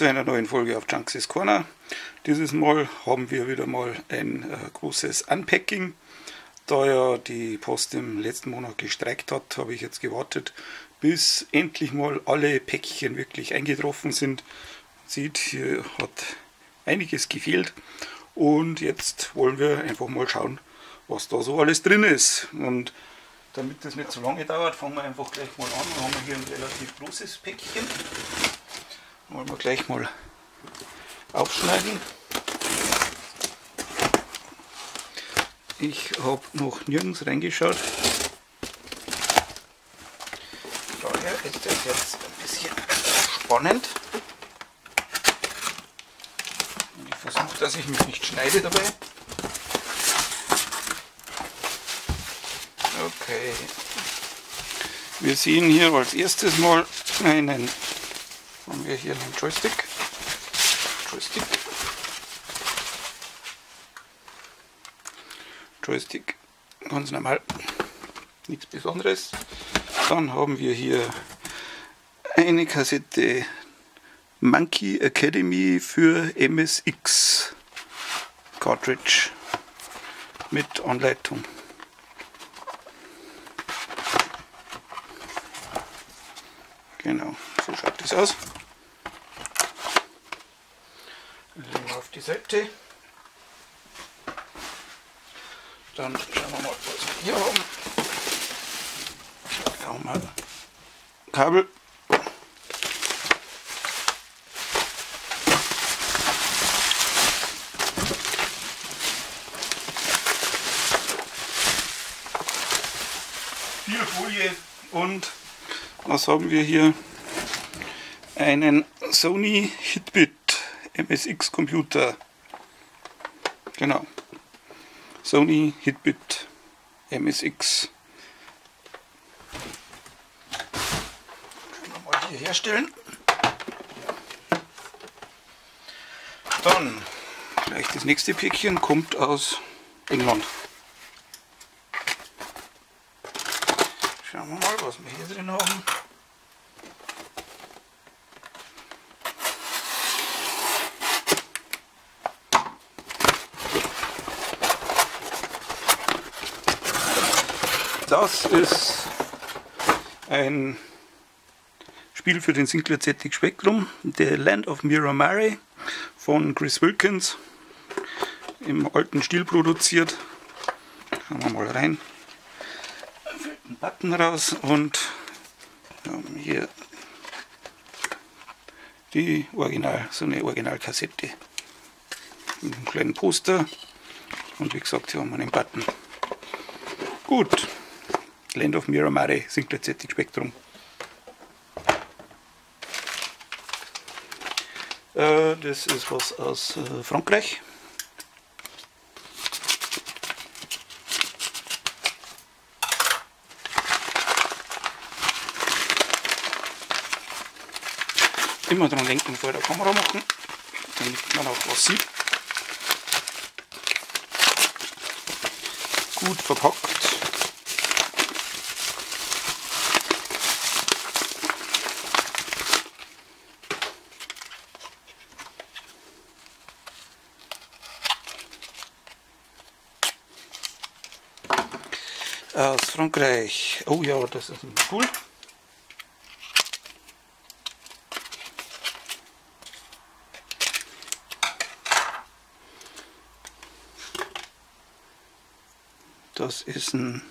Zu einer neuen Folge auf Junksies Corner. Dieses Mal haben wir wieder mal ein äh, großes Unpacking. Da ja die Post im letzten Monat gestreikt hat, habe ich jetzt gewartet, bis endlich mal alle Päckchen wirklich eingetroffen sind. Man sieht, hier hat einiges gefehlt. Und jetzt wollen wir einfach mal schauen, was da so alles drin ist. Und damit das nicht so lange dauert, fangen wir einfach gleich mal an. Wir haben hier ein relativ großes Päckchen. Wollen wir gleich mal aufschneiden. Ich habe noch nirgends reingeschaut. Daher ist das jetzt ein bisschen spannend. Ich versuche, dass ich mich nicht schneide dabei. Okay. Wir sehen hier als erstes mal einen wir hier einen Joystick. Joystick. Joystick, ganz normal, nichts Besonderes. Dann haben wir hier eine Kassette Monkey Academy für MSX Cartridge mit Anleitung. Genau, so schaut das aus. Seite. Dann schauen wir mal, was wir hier haben. Haben wir Kabel. Vier Folie und was haben wir hier? Einen Sony Hitbit MSX Computer. Genau. Sony Hitbit MSX. Können wir mal hier herstellen. Dann gleich das nächste Päckchen kommt aus England. Schauen wir mal, was wir hier drin haben. Das ist ein Spiel für den Sinclair ZX Spectrum, The Land of Miramare von Chris Wilkins, im alten Stil produziert. Schauen wir mal rein. Einen Button raus und hier die Original, so eine Originalkassette mit einem kleinen Poster und wie gesagt, hier haben wir einen Button. Gut, Land of Miramare, Sinclair ZX Spectrum. Äh, das ist was aus äh, Frankreich. Immer dran denken vor der Kamera machen, damit man auch was sieht. Gut verpackt. Aus Frankreich. Oh ja, das ist cool. Das ist ein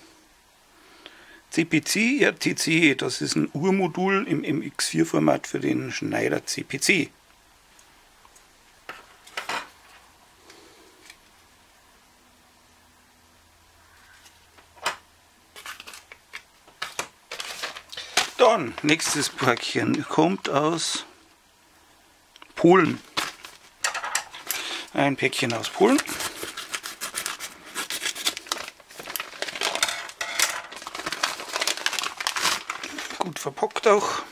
CPC RTC, das ist ein Urmodul im MX4-Format für den Schneider CPC. Dann, nächstes Päckchen kommt aus Polen. Ein Päckchen aus Polen. Gut verpackt auch.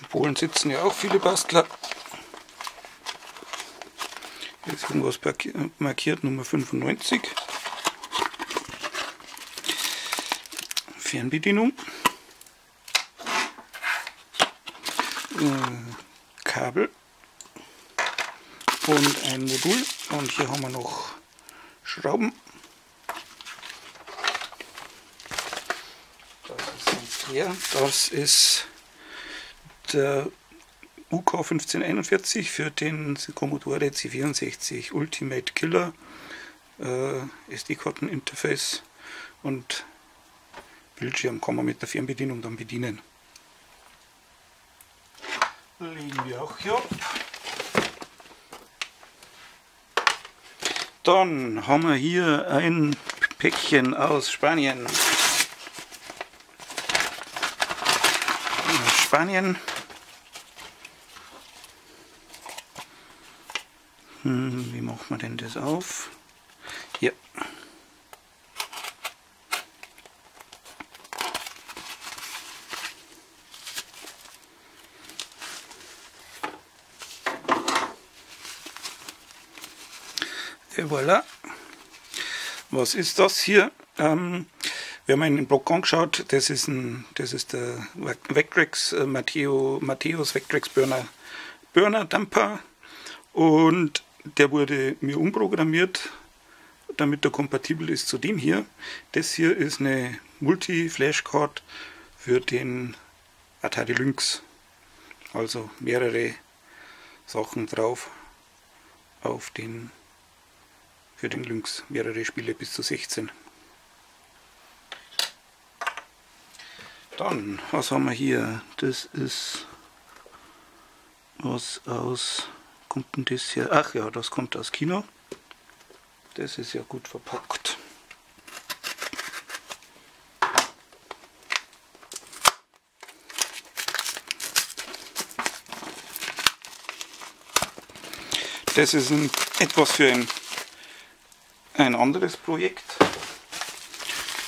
In Polen sitzen ja auch viele Bastler. Hier ist irgendwas markiert, Nummer 95. Fernbedienung. äh, Kabel und ein Modul und hier haben wir noch Schrauben. Das ist, hier. Das ist der UK 1541 für den Commodore C64 Ultimate Killer äh, SD-Karten-Interface und Bildschirm kann man mit der Fernbedienung dann bedienen. Legen wir auch hier ab. Dann haben wir hier ein Päckchen aus Spanien. Spanien. Hm, wie macht man denn das auf? Hier. Et voilà. Was ist das hier? Ähm, wir haben einen Block angeschaut, das ist, ein, das ist der Vectrex, äh, Matteo, Matthäus Vectrex Burner, Burner Dumper und der wurde mir umprogrammiert, damit er kompatibel ist zu dem hier. Das hier ist eine Multi-Flashcard für den Atari Lynx. Also mehrere Sachen drauf auf den für den Lynx. Mehrere Spiele bis zu 16. Dann, was haben wir hier? Das ist was aus kommt denn das hier? Ach ja, das kommt aus Kino. Das ist ja gut verpackt. Das ist ein, etwas für ein, ein anderes Projekt.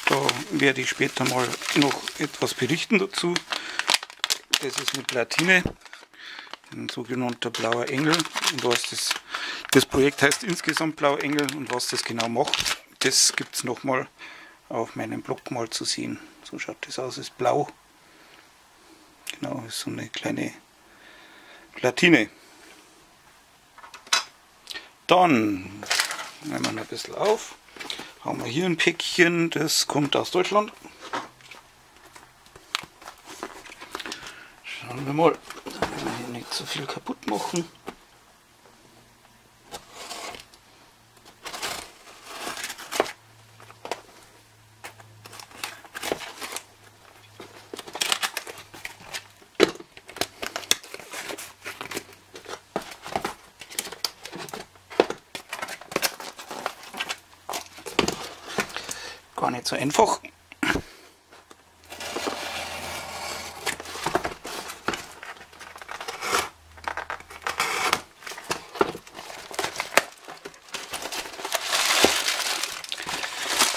Da werde ich später mal noch etwas berichten dazu. Das ist eine Platine ein sogenannter blauer Engel. Und was das, das Projekt heißt insgesamt Blauer Engel und was das genau macht, das gibt es nochmal auf meinem Blog mal zu sehen. So schaut das aus, ist blau. Genau, ist so eine kleine Platine. Dann nehmen wir ein bisschen auf. Haben wir hier ein Päckchen, das kommt aus Deutschland. Schauen wir mal nicht so viel kaputt machen. Gar nicht so einfach.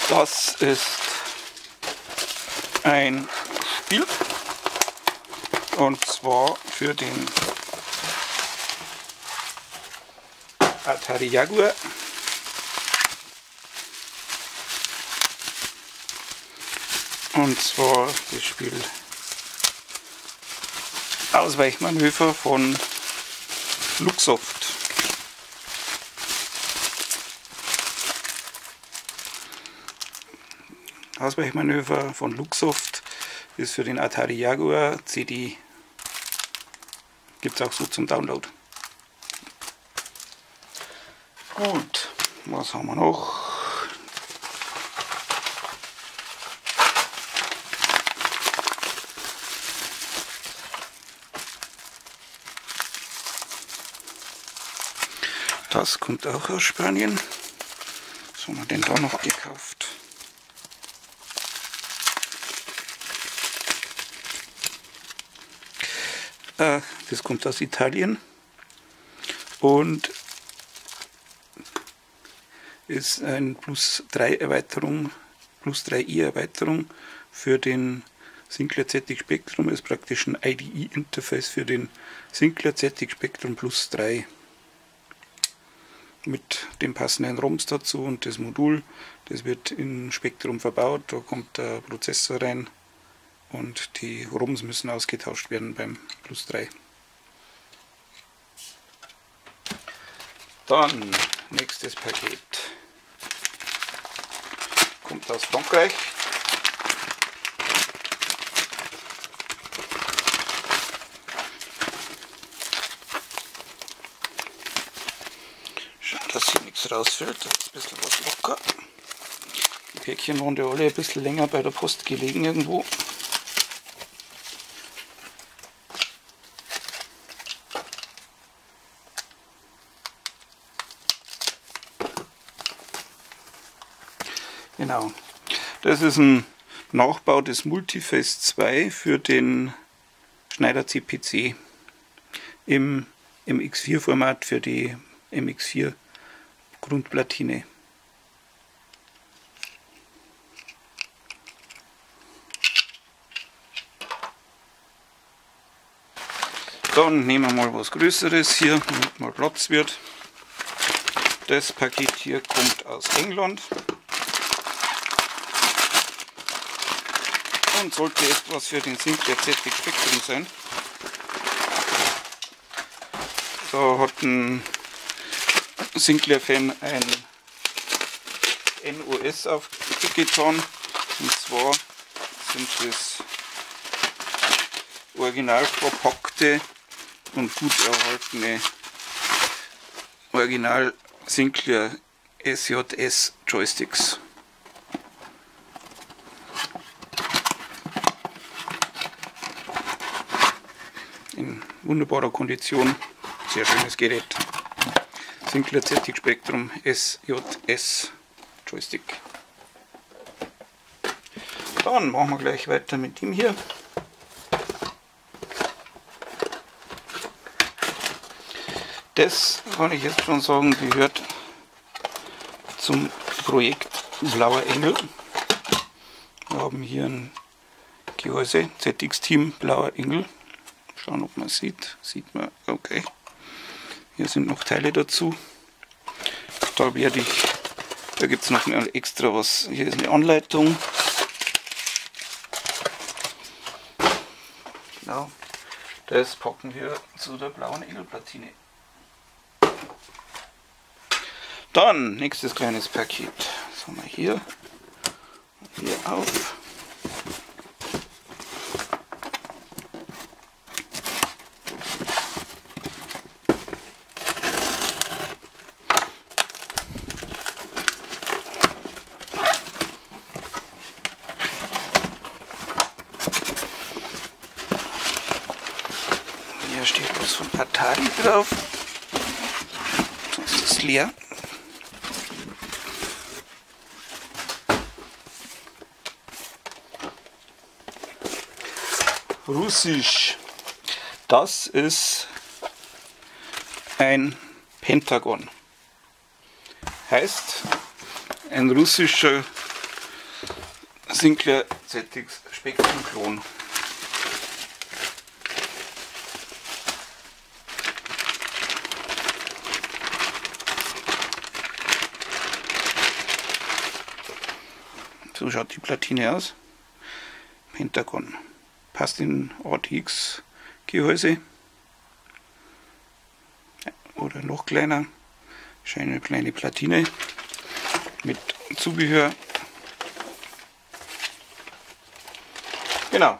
Das ist ein Spiel und zwar für den Atari Jaguar. Und zwar das Spiel Ausweichmanöver von Luxoft. Ausweichmanöver von Luxoft ist für den Atari Jaguar CD. Gibt es auch so zum Download. Gut, was haben wir noch? Das kommt auch aus Spanien. Was haben wir denn da noch gekauft? Äh, das kommt aus Italien und ist ein Plus 3 Erweiterung, Plus 3i Erweiterung für den Sinclair ZX Spectrum, ist praktisch ein IDE Interface für den Sinclair ZX Spectrum Plus 3 mit dem passenden ROMs dazu und das Modul. Das wird in Spektrum verbaut, da kommt der Prozessor rein und die ROMs müssen ausgetauscht werden beim Plus 3. Dann nächstes Paket kommt aus Frankreich, Rausfällt. Da ist ein bisschen was locker. Die Päckchen waren ja alle ein bisschen länger bei der Post gelegen irgendwo. Genau. Das ist ein Nachbau des Multiface 2 für den Schneider CPC im MX4 Format für die MX4 Grundplatine. Dann nehmen wir mal was Größeres hier, damit mal Platz wird. Das Paket hier kommt aus England. und sollte etwas für den Sinclair ZX Spectrum sein. Da hat ein Sinclair-Fan ein NOS aufgetan. Und zwar sind es original verpackte und gut erhaltene Original Sinclair SJS Joysticks. in wunderbarer Kondition. Sehr schönes Gerät. Sinclair ZX Spectrum SJS Joystick. Dann machen wir gleich weiter mit dem hier. Das kann ich jetzt schon sagen, gehört zum Projekt Blauer Engel. Wir haben hier ein Gehäuse, ZX Team Blauer Engel Schauen, ob man sieht. Sieht man, okay. Hier sind noch Teile dazu. Da werde ich, da gibt es noch extra was. Hier ist eine Anleitung. Genau. Das packen wir zu der blauen Edelplatine. Dann nächstes kleines Paket. Das haben wir hier. Hier auf. steht was von Atari drauf. Das ist leer. Russisch. Das ist ein Pentagon. Heißt ein russischer Sinclair ZX Spektrum So schaut die Platine aus. Pentagon. Passt in ATX Gehäuse. Oder noch kleiner. Scheine kleine Platine mit Zubehör. Genau.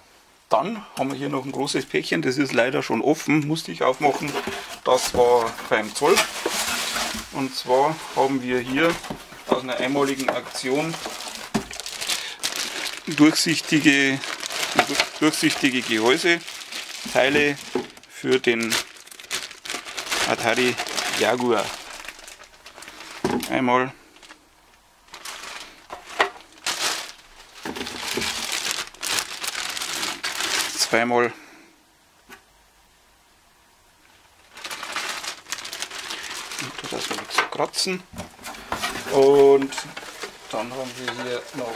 Dann haben wir hier noch ein großes Päckchen, das ist leider schon offen, musste ich aufmachen. Das war beim Zoll. Und zwar haben wir hier aus einer einmaligen Aktion durchsichtige, durchsichtige Gehäuse, Teile für den Atari Jaguar. Einmal. Zweimal. Tut das nichts kratzen. Und dann haben wir hier noch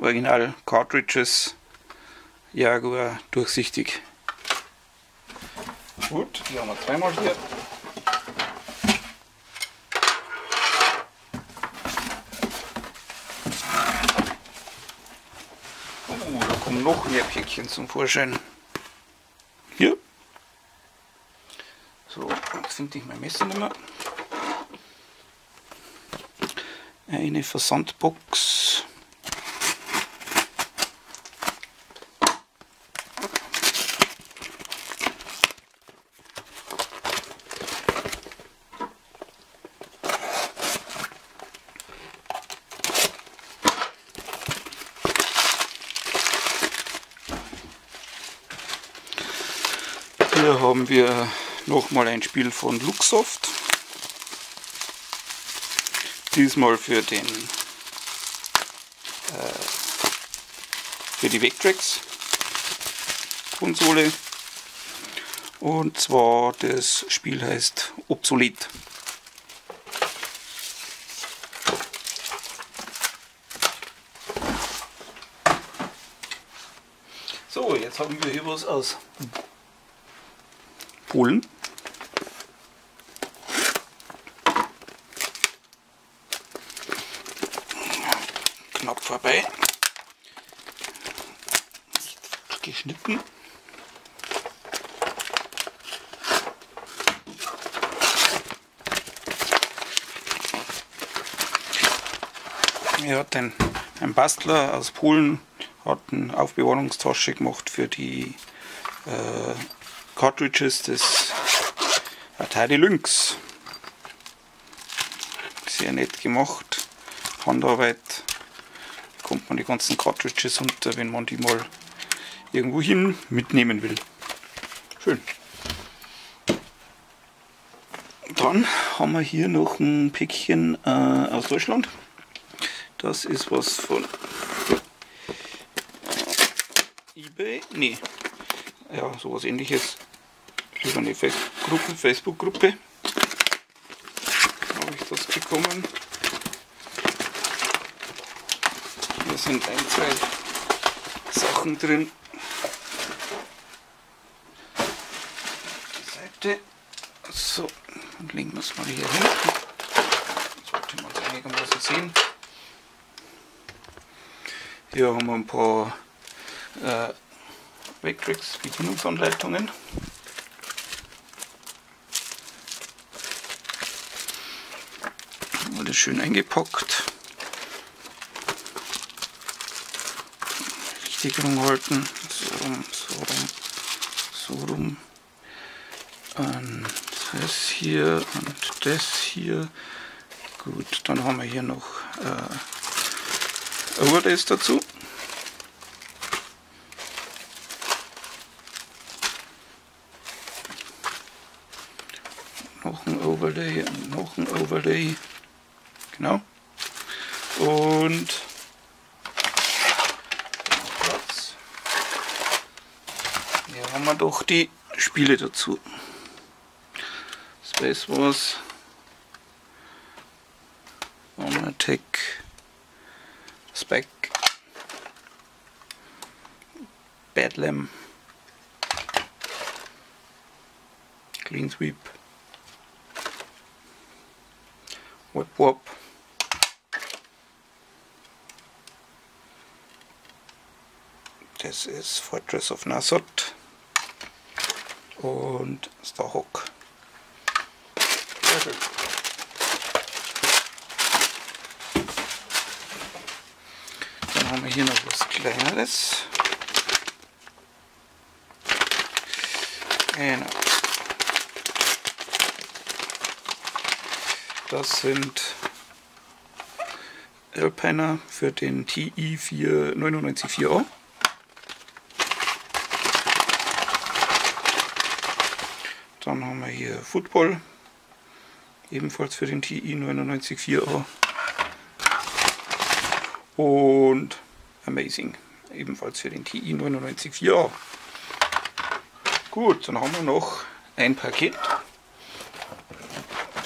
Original Cartridges Jaguar durchsichtig. Gut, die haben wir zweimal hier. Oh, da kommen noch mehr Päckchen zum Vorschein. Hier. So, finde ich mein Messer nicht mehr. Eine Versandbox. Hier haben wir nochmal ein Spiel von Luxoft. Diesmal für den äh, für die Vectrex Konsole. Und zwar das Spiel heißt Obsolet. So, jetzt haben wir hier was aus Polen. Knapp vorbei. Geschnitten. Er hat ein, ein Bastler aus Polen hat eine Aufbewahrungstasche gemacht für die äh, Cartridges des Atari Lynx. Sehr nett gemacht. Handarbeit. Kommt man die ganzen Cartridges unter, wenn man die mal irgendwo hin mitnehmen will. Schön. Dann haben wir hier noch ein Päckchen äh, aus Deutschland. Das ist was von eBay. Nee, ja, sowas ähnliches über eine Facebook-Gruppe Facebook habe ich das bekommen. Hier sind ein, zwei Sachen drin. Seite. So, und legen wir es mal hier hin. Sollte man es einigermaßen sehen. Hier haben wir ein paar äh, Vectrex Bedienungsanleitungen. Alles schön eingepackt. Richtig rumhalten. So rum, so rum, so rum. Und das hier und das hier. Gut, dann haben wir hier noch äh, Overlays dazu. noch ein Overlay noch ein Overlay. Genau. Und. Hier haben wir doch die Spiele dazu. Space Wars, Tech, Spec, Badlam, Clean Sweep. Whoop whoop. Das ist Fortress of Nassot und Starhawk. Sehr schön. Dann haben wir hier noch was Kleineres. Genau. Das sind Alpiner für den TI 994A. Dann haben wir hier Football, ebenfalls für den TI 994A. Und Amazing, ebenfalls für den TI 994A. Gut, dann haben wir noch ein Paket.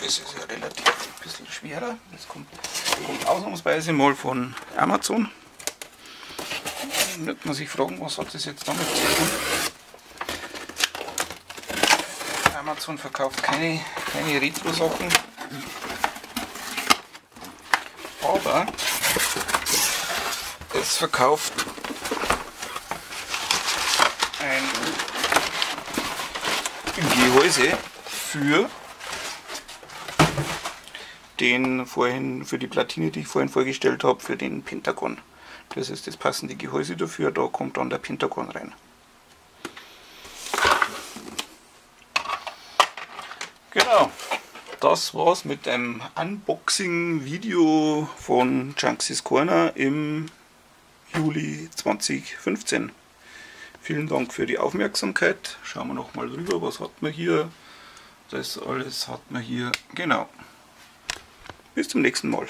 Das ist ja relativ ein bisschen schwerer. Das kommt, kommt ausnahmsweise mal von Amazon. Dann wird man sich fragen, was hat das jetzt damit zu tun. Amazon verkauft keine, keine Retro-Sachen. Aber es verkauft ein Gehäuse für den vorhin, für die Platine, die ich vorhin vorgestellt habe, für den Pentagon. Das ist das passende Gehäuse dafür, da kommt dann der Pentagon rein. Genau, das war's mit einem Unboxing-Video von Junksies Corner im Juli 2015. Vielen Dank für die Aufmerksamkeit. Schauen wir noch mal rüber, was hat man hier. Das alles hat man hier. Genau. Bis zum nächsten Mal.